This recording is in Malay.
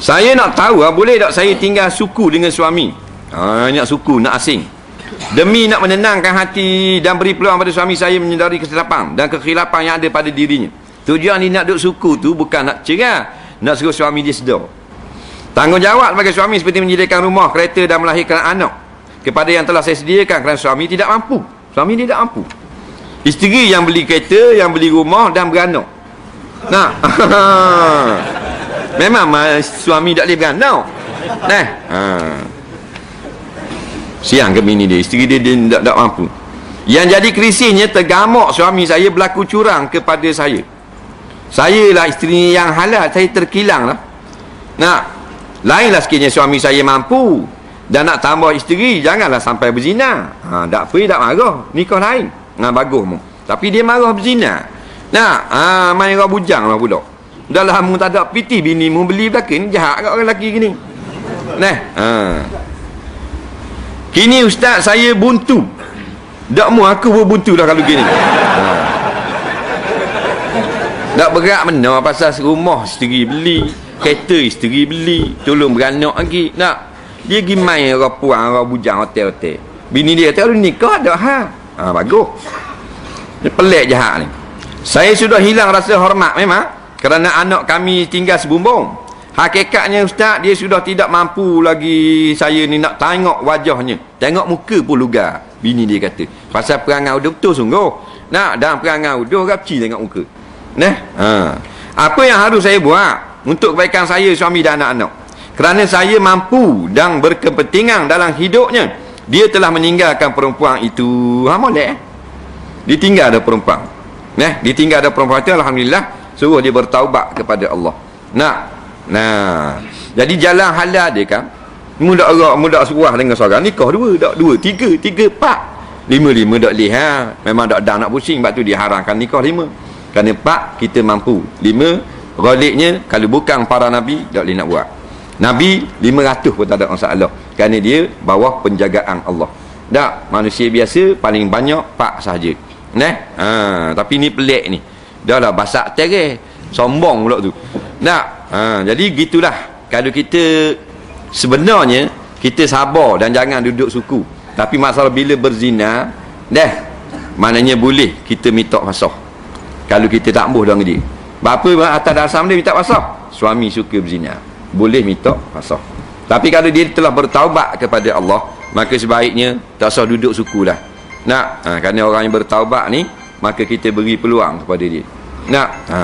Saya nak tahu ah, boleh tak saya tinggal suku dengan suami? Ha, nak suku, nak asing. Demi nak menenangkan hati dan beri peluang pada suami saya menyedari kesilapan dan kekhilapan yang ada pada dirinya. Tujuan ni nak duduk suku tu bukan nak cerah, nak suruh suami dia sedar. Tanggungjawab sebagai suami seperti menyediakan rumah, kereta dan melahirkan anak kepada yang telah saya sediakan kerana suami tidak mampu. Suami tidak mampu. Isteri yang beli kereta, yang beli rumah dan beranak. Nah. Memang suami tak boleh beranak. Nah. Ha. Siang ke bini dia, isteri dia, dia tak, tak mampu. Yang jadi krisisnya tergamuk suami saya berlaku curang kepada saya. Saya lah isteri yang halal, saya terkilang lah. Nah, lainlah sekiranya suami saya mampu dan nak tambah isteri, janganlah sampai berzina. Ha, tak apa, tak marah. Nikah lain. Nah, bagus mu. Tapi dia marah berzina. Nah, ha, main orang bujang lah budak. Dah lah mu tak ada piti bini mu beli belakang. Jahat kat orang lelaki gini. Nah, ha. Kini ustaz saya buntu. Tak mu aku pun buntu lah kalau gini. Ha. Tak berat mana pasal rumah isteri beli. Kereta isteri beli. Tolong beranak lagi. Nak. Dia pergi main orang puang, orang bujang, hotel-hotel. Bini dia kata, nikah ada ha. Ha, bagus. Dia pelik jahat ni. Saya sudah hilang rasa hormat memang kerana anak kami tinggal sebumbung. Hakikatnya ustaz dia sudah tidak mampu lagi saya ni nak tengok wajahnya. Tengok muka pun lugar. Bini dia kata. Pasal perangai udah betul sungguh. Nak dalam perangai udah rapci tengok muka. Nah, ha. Apa yang harus saya buat untuk kebaikan saya suami dan anak-anak? Kerana saya mampu dan berkepentingan dalam hidupnya. Dia telah meninggalkan perempuan itu. Ha molek eh? ditinggal ada perempuan nah ditinggal ada perempuan itu alhamdulillah suruh dia bertaubat kepada Allah. Nah nah. Jadi jalan halal dia kan? Muda orang muda suah dengan seorang. Nikah dua tak dua tiga tiga empat. Lima lima tak lih ha? Memang tak dah nak pusing sebab tu dia haramkan nikah lima. Kerana empat kita mampu. Lima galiknya kalau bukan para nabi tak boleh nak buat. Nabi lima ratus pun tak ada masalah. Kerana dia bawah penjagaan Allah. Tak manusia biasa paling banyak pak sahaja. Nah, ha, tapi ni pelik ni. Dah lah basak teres. Sombong pula tu. Nak. Ha, jadi gitulah. Kalau kita sebenarnya kita sabar dan jangan duduk suku. Tapi masalah bila berzina, dah. Maknanya boleh kita minta fasah. Kalau kita tak ambuh dengan dia. Bapa atas dasar dia minta fasah. Suami suka berzina. Boleh minta fasah. Tapi kalau dia telah bertaubat kepada Allah, maka sebaiknya tak usah duduk suku lah. Nak, ha, kerana orang yang bertaubat ni maka kita beri peluang kepada dia. Nak, ha.